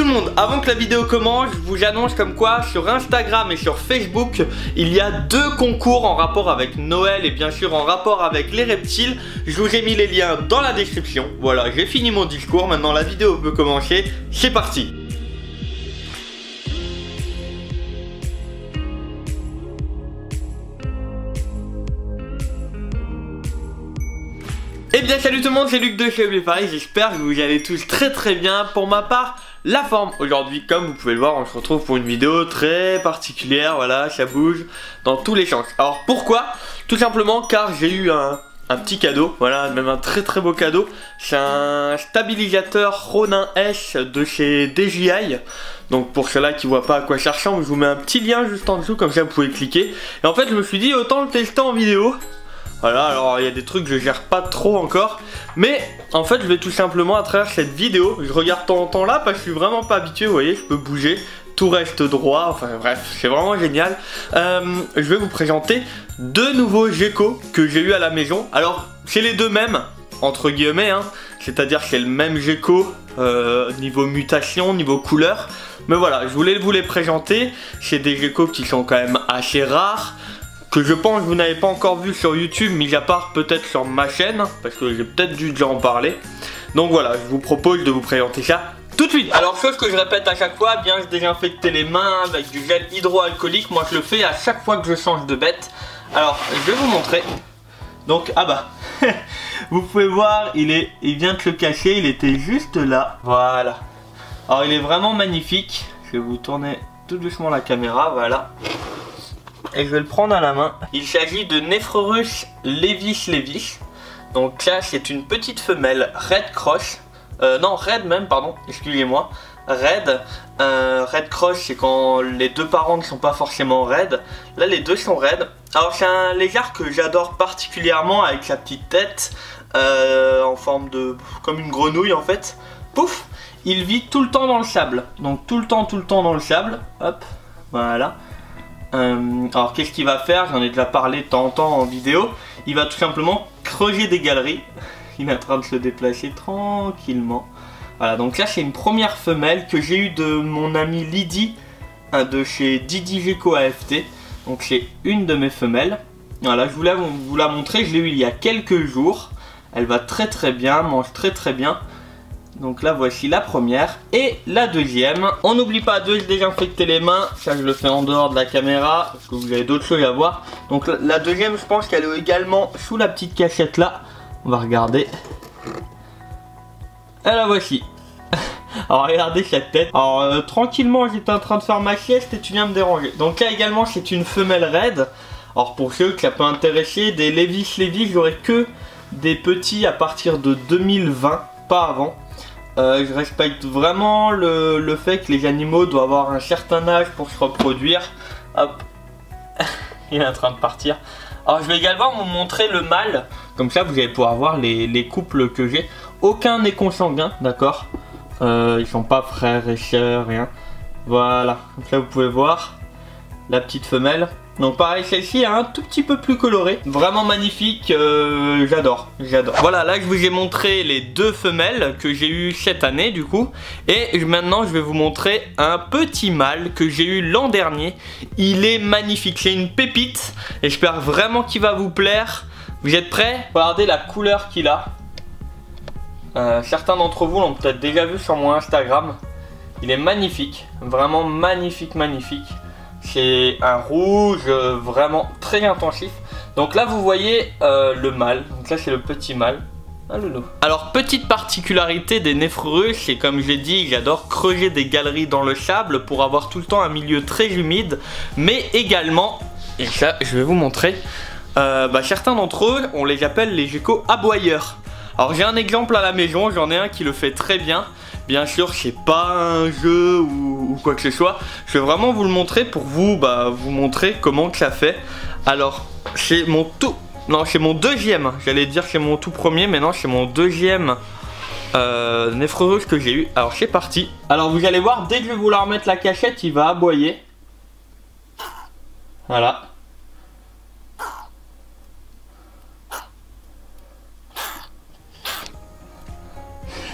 tout le monde, avant que la vidéo commence, je vous annonce comme quoi sur Instagram et sur Facebook, il y a deux concours en rapport avec Noël et bien sûr en rapport avec les reptiles. Je vous ai mis les liens dans la description. Voilà, j'ai fini mon discours, maintenant la vidéo peut commencer. C'est parti Eh bien salut tout le monde, c'est Luc de chez Paris, j'espère que vous allez tous très très bien. Pour ma part, la forme aujourd'hui, comme vous pouvez le voir, on se retrouve pour une vidéo très particulière, voilà, ça bouge dans tous les sens. Alors pourquoi? Tout simplement car j'ai eu un, petit cadeau, voilà, même un très très beau cadeau. C'est un stabilisateur Ronin S de chez DJI. Donc pour ceux-là qui voient pas à quoi ça ressemble, je vous mets un petit lien juste en dessous, comme ça vous pouvez cliquer. Et en fait je me suis dit autant le tester en vidéo. Voilà, alors il y a des trucs que je gère pas trop encore. Mais en fait, je vais tout simplement à travers cette vidéo, je regarde temps en temps là parce que je suis vraiment pas habitué, vous voyez, je peux bouger, tout reste droit, enfin bref, c'est vraiment génial. Euh, je vais vous présenter deux nouveaux geckos que j'ai eu à la maison. Alors, c'est les deux mêmes, entre guillemets, hein. c'est-à-dire c'est le même gecko euh, niveau mutation, niveau couleur. Mais voilà, je voulais vous les présenter. C'est des geckos qui sont quand même assez rares que je pense que vous n'avez pas encore vu sur YouTube, mis à part peut-être sur ma chaîne, parce que j'ai peut-être dû déjà en parler. Donc voilà, je vous propose de vous présenter ça tout de suite. Alors chose que je répète à chaque fois, bien je désinfecter les mains avec du gel hydroalcoolique. Moi je le fais à chaque fois que je change de bête. Alors je vais vous montrer. Donc ah bah, vous pouvez voir, il, est, il vient de se cacher, il était juste là. Voilà. Alors il est vraiment magnifique. Je vais vous tourner tout doucement la caméra, voilà et je vais le prendre à la main. Il s'agit de Nephrurus levis levis. Donc là, c'est une petite femelle Red Cross. Euh, non, Red même, pardon, excusez-moi. Red. Euh, red Cross, c'est quand les deux parents ne sont pas forcément raides. Là, les deux sont raides. Alors, c'est un lézard que j'adore particulièrement avec sa petite tête euh, en forme de... comme une grenouille en fait. Pouf Il vit tout le temps dans le sable. Donc, tout le temps, tout le temps dans le sable. Hop, voilà. Euh, alors qu'est-ce qu'il va faire? J'en ai déjà parlé de temps en temps en vidéo. Il va tout simplement creuser des galeries. Il est en train de se déplacer tranquillement. Voilà, donc là c'est une première femelle que j'ai eue de mon ami Lydie de chez Didi Gecko AFT. Donc c'est une de mes femelles. Voilà, je voulais vous la montrer, je l'ai eue il y a quelques jours. Elle va très très bien, mange très très bien. Donc là voici la première et la deuxième. On n'oublie pas de désinfecter les mains, ça je le fais en dehors de la caméra parce que vous avez d'autres choses à voir. Donc la deuxième je pense qu'elle est également sous la petite cachette là. On va regarder. Et la voici. Alors regardez cette tête. Alors euh, tranquillement j'étais en train de faire ma sieste et tu viens me déranger. Donc là également c'est une femelle raide. Alors pour ceux que ça peut intéresser, des Levis Levis j'aurais que des petits à partir de 2020, pas avant. Euh, je respecte vraiment le, fait que les animaux doivent avoir un certain âge pour se reproduire. Hop, il est en train de partir. Alors je vais également vous montrer le mâle, comme ça vous allez pouvoir voir les, couples que j'ai. Aucun n'est consanguin, d'accord? Euh, Ils sont pas frères et sœurs, rien. Voilà, donc là vous pouvez voir la petite femelle. Donc pareil, celle-ci est un tout petit peu plus colorée. Vraiment magnifique, euh, j'adore, j'adore. Voilà, là je vous ai montré les deux femelles que j'ai eu cette année du coup. Et maintenant je vais vous montrer un petit mâle que j'ai eu l'an dernier. Il est magnifique, c'est une pépite. Et j'espère vraiment qu'il va vous plaire. Vous êtes prêts? Regardez la couleur qu'il a. Euh, certains d'entre vous l'ont peut-être déjà vu sur mon Instagram. Il est magnifique, vraiment magnifique, magnifique. C'est un rouge euh, vraiment très intensif. Donc là vous voyez euh, le mâle. Donc là c'est le petit mâle. Ah, Alors petite particularité des Nephrurus, c'est comme je l'ai dit, j'adore creuser des galeries dans le sable pour avoir tout le temps un milieu très humide, mais également, et ça je vais vous montrer, euh, bah, certains d'entre eux, on les appelle les geckos aboyeurs. Alors j'ai un exemple à la maison, j'en ai un qui le fait très bien. Bien sûr, c'est pas un jeu ou, quoi que ce soit. Je vais vraiment vous le montrer pour vous, bah, vous montrer comment ça fait. Alors, c'est mon tout... Non, c'est mon deuxième. J'allais dire c'est mon tout premier, mais non, c'est mon deuxième euh, que j'ai eu. Alors, c'est parti. Alors, vous allez voir, dès que je vais vouloir mettre la cachette, il va aboyer. Voilà.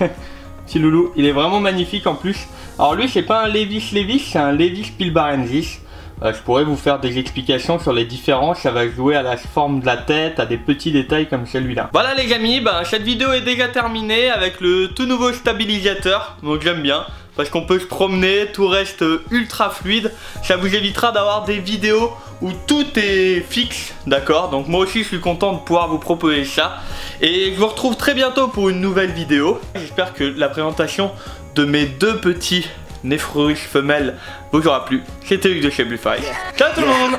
Petit loulou, il est vraiment magnifique en plus. Alors lui, c'est pas un Levis Levis, c'est un Levis Pilbarenzis. Euh, je pourrais vous faire des explications sur les différences, ça va jouer à la forme de la tête, à des petits détails comme celui-là. Voilà les amis, ben, cette vidéo est déjà terminée avec le tout nouveau stabilisateur, donc j'aime bien parce qu'on peut se promener, tout reste ultra fluide. Ça vous évitera d'avoir des vidéos où tout est fixe, d'accord? Donc moi aussi je suis content de pouvoir vous proposer ça. Et je vous retrouve très bientôt pour une nouvelle vidéo. J'espère que la présentation de mes deux petits néphrurus femelles vous aura plu. C'était Luc de chez Bluefy. Ciao tout le monde